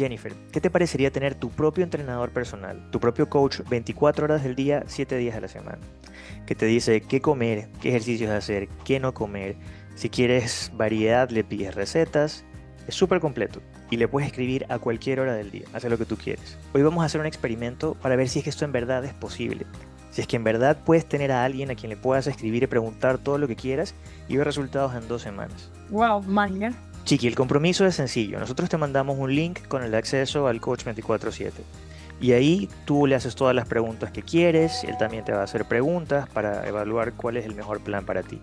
Jennifer, ¿qué te parecería tener tu propio entrenador personal, tu propio coach 24 horas del día, 7 días a la semana? Que te dice qué comer, qué ejercicios hacer, qué no comer. Si quieres variedad, le pides recetas. Es súper completo y le puedes escribir a cualquier hora del día, hace lo que tú quieres. Hoy vamos a hacer un experimento para ver si es que esto en verdad es posible. Si es que en verdad puedes tener a alguien a quien le puedas escribir y preguntar todo lo que quieras y ver resultados en dos semanas. Wow, maña. Chiqui, el compromiso es sencillo. Nosotros te mandamos un link con el acceso al Coach 24/7. Y ahí tú le haces todas las preguntas que quieres, él también te va a hacer preguntas para evaluar cuál es el mejor plan para ti.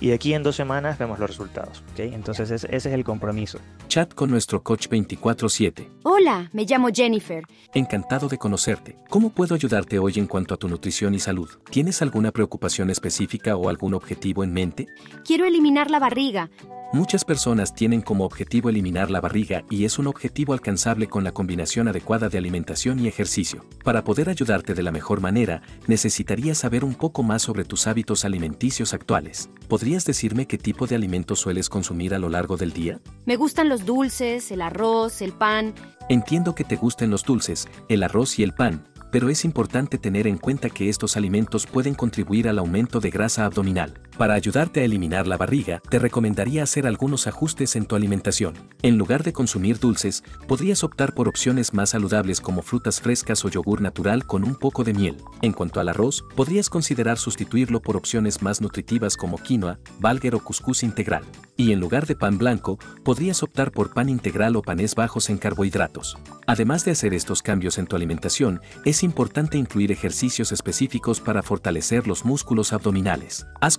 Y de aquí en dos semanas vemos los resultados. ¿ok? Entonces ese es el compromiso. Chat con nuestro coach 24/7. Hola, me llamo Jennifer. Encantado de conocerte. ¿Cómo puedo ayudarte hoy en cuanto a tu nutrición y salud? ¿Tienes alguna preocupación específica o algún objetivo en mente? Quiero eliminar la barriga. Muchas personas tienen como objetivo eliminar la barriga y es un objetivo alcanzable con la combinación adecuada de alimentación y ejercicio. Para poder ayudarte de la mejor manera, necesitaría saber un poco más sobre tus hábitos alimenticios actuales. ¿Podrías decirme qué tipo de alimentos sueles consumir a lo largo del día? Me gustan los dulces, el arroz, el pan. Entiendo que te gusten los dulces, el arroz y el pan, pero es importante tener en cuenta que estos alimentos pueden contribuir al aumento de grasa abdominal. Para ayudarte a eliminar la barriga, te recomendaría hacer algunos ajustes en tu alimentación. En lugar de consumir dulces, podrías optar por opciones más saludables como frutas frescas o yogur natural con un poco de miel. En cuanto al arroz, podrías considerar sustituirlo por opciones más nutritivas como quinoa, balger o cuscús integral. Y en lugar de pan blanco, podrías optar por pan integral o panes bajos en carbohidratos. Además de hacer estos cambios en tu alimentación, es importante incluir ejercicios específicos para fortalecer los músculos abdominales. ¿Has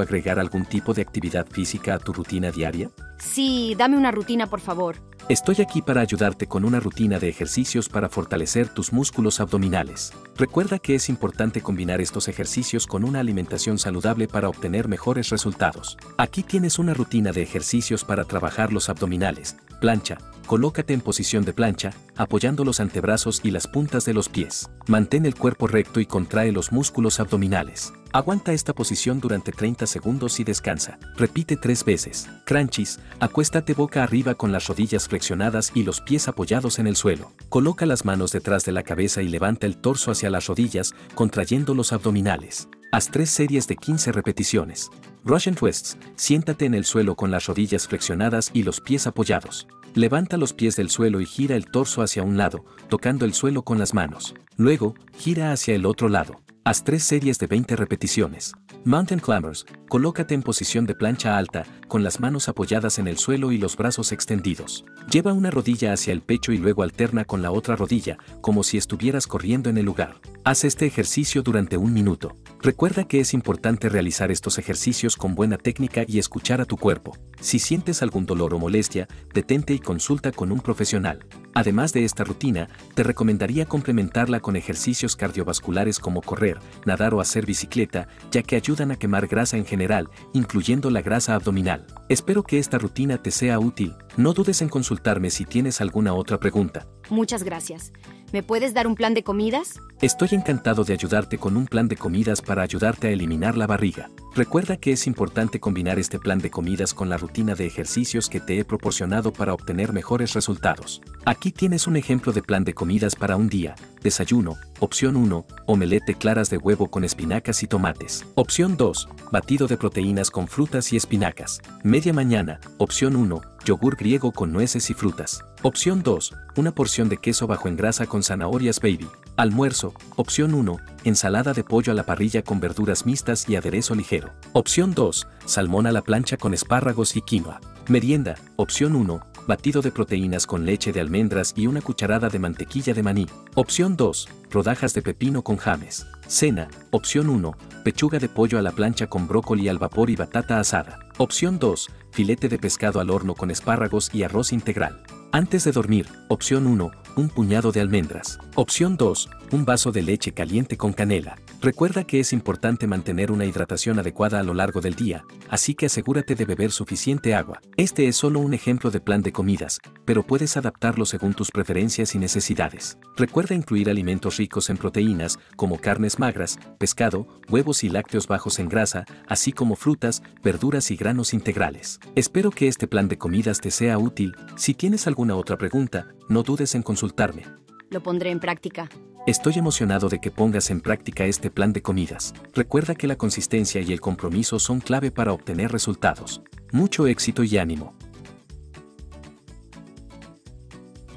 agregar algún tipo de actividad física a tu rutina diaria? Sí, dame una rutina, por favor. Estoy aquí para ayudarte con una rutina de ejercicios para fortalecer tus músculos abdominales. Recuerda que es importante combinar estos ejercicios con una alimentación saludable para obtener mejores resultados. Aquí tienes una rutina de ejercicios para trabajar los abdominales. Plancha. Colócate en posición de plancha, apoyando los antebrazos y las puntas de los pies. Mantén el cuerpo recto y contrae los músculos abdominales. Aguanta esta posición durante 30 segundos y descansa. Repite tres veces. Crunchies, acuéstate boca arriba con las rodillas flexionadas y los pies apoyados en el suelo. Coloca las manos detrás de la cabeza y levanta el torso hacia las rodillas, contrayendo los abdominales. Haz tres series de 15 repeticiones. Russian Twists, siéntate en el suelo con las rodillas flexionadas y los pies apoyados. Levanta los pies del suelo y gira el torso hacia un lado, tocando el suelo con las manos. Luego, gira hacia el otro lado. Haz tres series de 20 repeticiones. Mountain Climbers, colócate en posición de plancha alta, con las manos apoyadas en el suelo y los brazos extendidos. Lleva una rodilla hacia el pecho y luego alterna con la otra rodilla, como si estuvieras corriendo en el lugar. Haz este ejercicio durante un minuto. Recuerda que es importante realizar estos ejercicios con buena técnica y escuchar a tu cuerpo. Si sientes algún dolor o molestia, detente y consulta con un profesional. Además de esta rutina, te recomendaría complementarla con ejercicios cardiovasculares como correr, nadar o hacer bicicleta, ya que ayudan a quemar grasa en general, incluyendo la grasa abdominal. Espero que esta rutina te sea útil. No dudes en consultarme si tienes alguna otra pregunta. Muchas gracias. ¿Me puedes dar un plan de comidas? Estoy encantado de ayudarte con un plan de comidas para ayudarte a eliminar la barriga. Recuerda que es importante combinar este plan de comidas con la rutina de ejercicios que te he proporcionado para obtener mejores resultados. Aquí tienes un ejemplo de plan de comidas para un día. Desayuno, opción 1, omelette claras de huevo con espinacas y tomates. Opción 2, batido de proteínas con frutas y espinacas. Media mañana, opción 1, yogur griego con nueces y frutas. Opción 2, una porción de queso bajo en grasa con zanahorias baby. Almuerzo, opción 1, ensalada de pollo a la parrilla con verduras mixtas y aderezo ligero. Opción 2, salmón a la plancha con espárragos y quinoa. Merienda, opción 1, batido de proteínas con leche de almendras y una cucharada de mantequilla de maní. Opción 2, rodajas de pepino con james. Cena, opción 1, pechuga de pollo a la plancha con brócoli al vapor y batata asada. Opción 2, filete de pescado al horno con espárragos y arroz integral. Antes de dormir, opción 1, un puñado de almendras. Opción 2, un vaso de leche caliente con canela. Recuerda que es importante mantener una hidratación adecuada a lo largo del día, así que asegúrate de beber suficiente agua. Este es solo un ejemplo de plan de comidas, pero puedes adaptarlo según tus preferencias y necesidades. Recuerda incluir alimentos ricos en proteínas, como carnes magras, pescado, huevos y lácteos bajos en grasa, así como frutas, verduras y granos integrales. Espero que este plan de comidas te sea útil. Si tienes alguna otra pregunta, no dudes en consultarme. Lo pondré en práctica. Estoy emocionado de que pongas en práctica este plan de comidas. Recuerda que la consistencia y el compromiso son clave para obtener resultados. Mucho éxito y ánimo.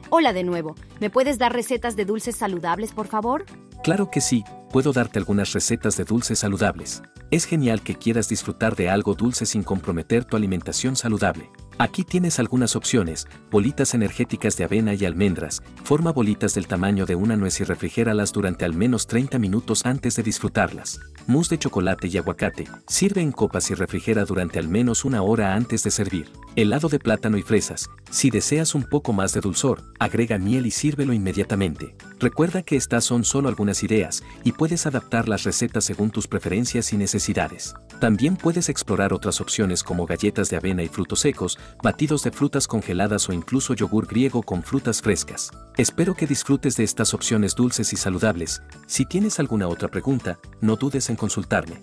Hola de nuevo. ¿Me puedes dar recetas de dulces saludables, por favor? Claro que sí, puedo darte algunas recetas de dulces saludables. Es genial que quieras disfrutar de algo dulce sin comprometer tu alimentación saludable. Aquí tienes algunas opciones, bolitas energéticas de avena y almendras, forma bolitas del tamaño de una nuez y refrigéralas durante al menos 30 minutos antes de disfrutarlas. Mousse de chocolate y aguacate, sirve en copas y refrigera durante al menos una hora antes de servir. Helado de plátano y fresas, si deseas un poco más de dulzor, agrega miel y sírvelo inmediatamente. Recuerda que estas son solo algunas ideas y puedes adaptar las recetas según tus preferencias y necesidades. También puedes explorar otras opciones como galletas de avena y frutos secos, batidos de frutas congeladas o incluso yogur griego con frutas frescas. Espero que disfrutes de estas opciones dulces y saludables. Si tienes alguna otra pregunta, no dudes en consultarme.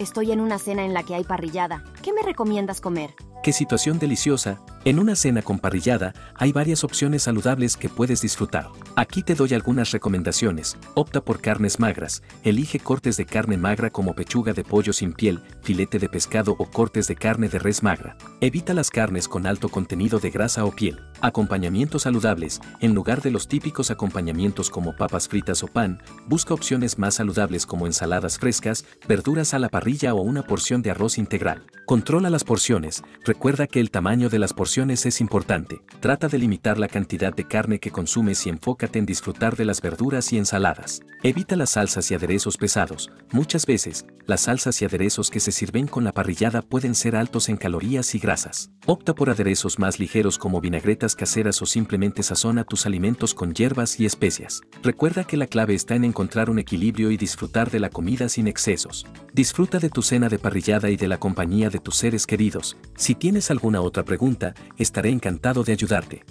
Estoy en una cena en la que hay parrillada. ¿Qué me recomiendas comer? ¡Qué situación deliciosa! En una cena con parrillada hay varias opciones saludables que puedes disfrutar. Aquí te doy algunas recomendaciones. Opta por carnes magras. Elige cortes de carne magra como pechuga de pollo sin piel, filete de pescado o cortes de carne de res magra. Evita las carnes con alto contenido de grasa o piel. Acompañamientos saludables. En lugar de los típicos acompañamientos como papas fritas o pan, busca opciones más saludables como ensaladas frescas, verduras a la parrilla o una porción de arroz integral. Controla las porciones. Recuerda que el tamaño de las porciones es importante. Trata de limitar la cantidad de carne que consumes y enfócate en disfrutar de las verduras y ensaladas. Evita las salsas y aderezos pesados. Muchas veces, las salsas y aderezos que se sirven con la parrillada pueden ser altos en calorías y grasas. Opta por aderezos más ligeros como vinagretas caseras o simplemente sazona tus alimentos con hierbas y especias. Recuerda que la clave está en encontrar un equilibrio y disfrutar de la comida sin excesos. Disfruta de tu cena de parrillada y de la compañía de tus seres queridos. Si tienes alguna otra pregunta, estaré encantado de ayudarte.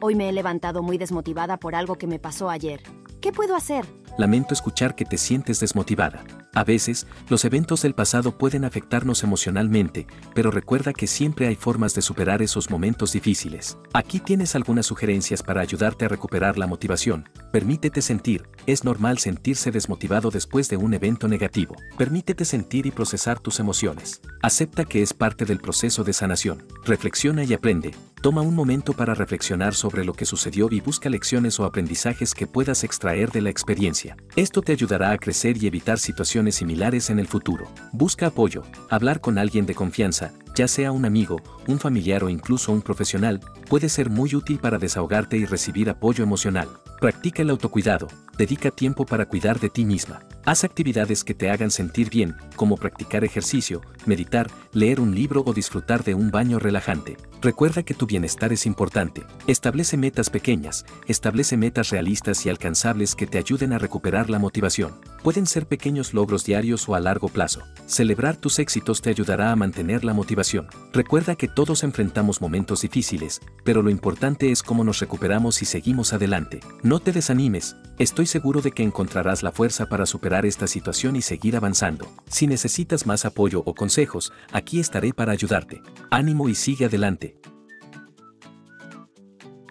Hoy me he levantado muy desmotivada por algo que me pasó ayer. ¿Qué puedo hacer? Lamento escuchar que te sientes desmotivada. A veces, los eventos del pasado pueden afectarnos emocionalmente, pero recuerda que siempre hay formas de superar esos momentos difíciles. Aquí tienes algunas sugerencias para ayudarte a recuperar la motivación. Permítete sentir, es normal sentirse desmotivado después de un evento negativo. Permítete sentir y procesar tus emociones. Acepta que es parte del proceso de sanación. Reflexiona y aprende. Toma un momento para reflexionar sobre lo que sucedió y busca lecciones o aprendizajes que puedas extraer de la experiencia. Esto te ayudará a crecer y evitar situaciones similares en el futuro. Busca apoyo. Hablar con alguien de confianza, ya sea un amigo, un familiar o incluso un profesional, puede ser muy útil para desahogarte y recibir apoyo emocional. Practica el autocuidado, dedica tiempo para cuidar de ti misma. Haz actividades que te hagan sentir bien, como practicar ejercicio, meditar, leer un libro o disfrutar de un baño relajante. Recuerda que tu bienestar es importante. Establece metas pequeñas, establece metas realistas y alcanzables que te ayuden a recuperar la motivación. Pueden ser pequeños logros diarios o a largo plazo. Celebrar tus éxitos te ayudará a mantener la motivación. Recuerda que todos enfrentamos momentos difíciles, pero lo importante es cómo nos recuperamos y seguimos adelante. No te desanimes, estoy seguro de que encontrarás la fuerza para superar esta situación y seguir avanzando. Si necesitas más apoyo o consejos, aquí estaré para ayudarte. Ánimo y sigue adelante.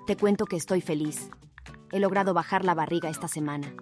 Te cuento que estoy feliz. He logrado bajar la barriga esta semana.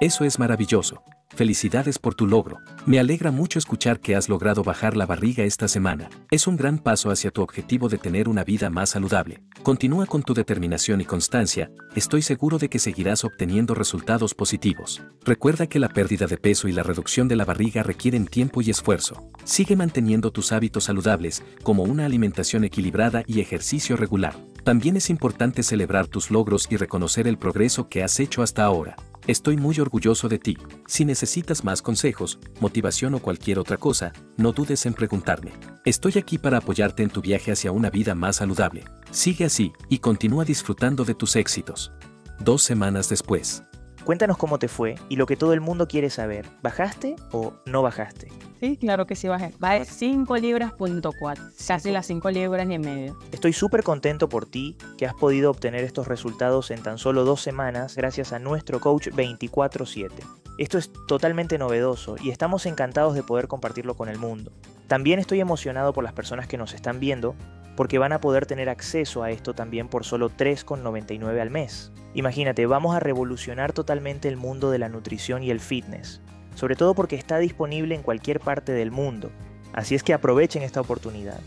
Eso es maravilloso. Felicidades por tu logro. Me alegra mucho escuchar que has logrado bajar la barriga esta semana. Es un gran paso hacia tu objetivo de tener una vida más saludable. Continúa con tu determinación y constancia, estoy seguro de que seguirás obteniendo resultados positivos. Recuerda que la pérdida de peso y la reducción de la barriga requieren tiempo y esfuerzo. Sigue manteniendo tus hábitos saludables, como una alimentación equilibrada y ejercicio regular. También es importante celebrar tus logros y reconocer el progreso que has hecho hasta ahora. Estoy muy orgulloso de ti. Si necesitas más consejos, motivación o cualquier otra cosa, no dudes en preguntarme. Estoy aquí para apoyarte en tu viaje hacia una vida más saludable. Sigue así y continúa disfrutando de tus éxitos. dos semanas después. Cuéntanos cómo te fue y lo que todo el mundo quiere saber. ¿Bajaste o no bajaste? Sí, claro que sí bajé. Bajé 5 libras punto 4, casi las 5 libras y medio. Estoy súper contento por ti que has podido obtener estos resultados en tan solo dos semanas gracias a nuestro coach 24/7. Esto es totalmente novedoso y estamos encantados de poder compartirlo con el mundo. También estoy emocionado por las personas que nos están viendo porque van a poder tener acceso a esto también por solo 3,99 al mes. Imagínate, vamos a revolucionar totalmente el mundo de la nutrición y el fitness, sobre todo porque está disponible en cualquier parte del mundo. Así es que aprovechen esta oportunidad.